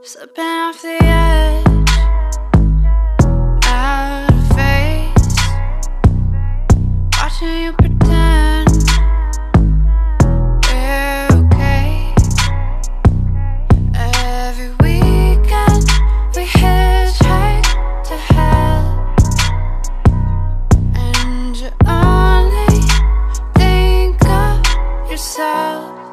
Slipping off the edge. Out of face Watching you pretend? We're okay. Every weekend We hitchhike to hell. And you only Think of yourself.